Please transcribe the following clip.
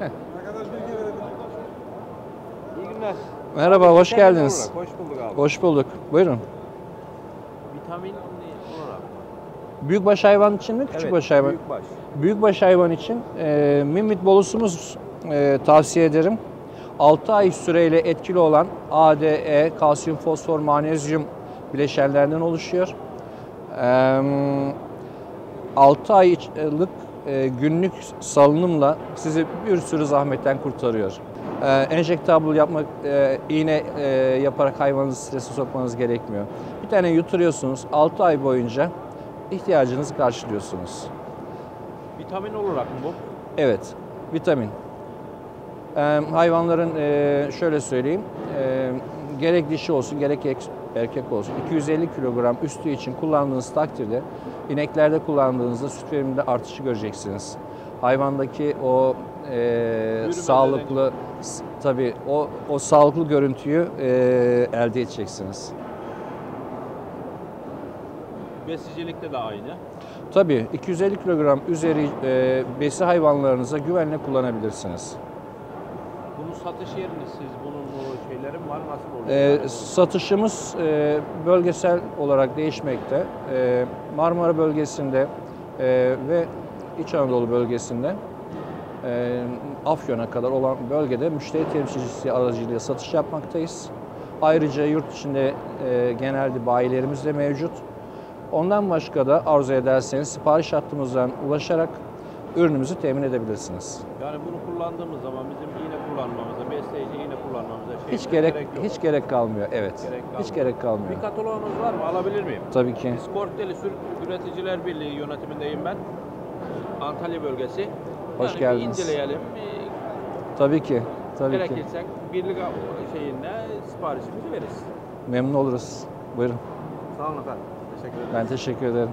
İyi günler. Merhaba, hoş Vitamin geldiniz. Olarak, hoş bulduk abi. Hoş bulduk. Buyurun. Vitamin olarak. Büyükbaş hayvan için mi, küçükbaş evet, baş hayvan? Büyükbaş. Büyükbaş hayvan için e, mimit bolusumuz e, tavsiye ederim. 6 ay süreyle etkili olan ADE, kalsiyum, fosfor, magnezyum bileşenlerden oluşuyor. E, 6 aylık günlük salınımla sizi bir sürü zahmetten kurtarıyor. E, enjektable yapmak, e, iğne e, yaparak hayvanınızı strese sokmanız gerekmiyor. Bir tane yuturuyorsunuz, 6 ay boyunca ihtiyacınızı karşılıyorsunuz. Vitamin olarak mı bu? Evet, vitamin. Hayvanların e, şöyle söyleyeyim, e, gerek dişi olsun gerek ek- erkek olsun 250 kilogram üstü için kullandığınız takdirde ineklerde kullandığınızda süt veriminde artışı göreceksiniz. Hayvandaki o e, sağlıklı tabii o o sağlıklı görüntüyü e, elde edeceksiniz. Besicilikte de aynı. Tabii 250 kilogram üzeri e, besi hayvanlarınıza güvenle kullanabilirsiniz. Bunun satış yerini siz bunun o şeyleri mi var nasıl oluyor? Ee, satışımız e, bölgesel olarak değişmekte. E, Marmara bölgesinde e, ve İç Anadolu bölgesinde e, Afyon'a kadar olan bölgede müşteri temsilcisi aracılığıyla satış yapmaktayız. Ayrıca yurt içinde e, genelde bayilerimiz de mevcut. Ondan başka da arzu ederseniz sipariş hattımızdan ulaşarak ürünümüzü temin edebilirsiniz. yani bunu kullandığımız zaman bizim iğne kullanmamıza, besleyici iğne kullanmamıza şey Hiç gerek yok. hiç gerek kalmıyor. Evet. Gerek Hiç kalmıyor. gerek kalmıyor. Bir kataloğunuz var mı? Alabilir miyim? Tabii ki. Süt Üreticiler Birliği yönetimindeyim ben. Antalya bölgesi. Hoş yani geldiniz. Bir inceleyelim. Tabii ki. Tabii ki. Gerekirse birlik şeyinde siparişimizi veririz. Memnun oluruz. Buyurun. Sağ olun efendim. Teşekkür ederim. Ben teşekkür ederim.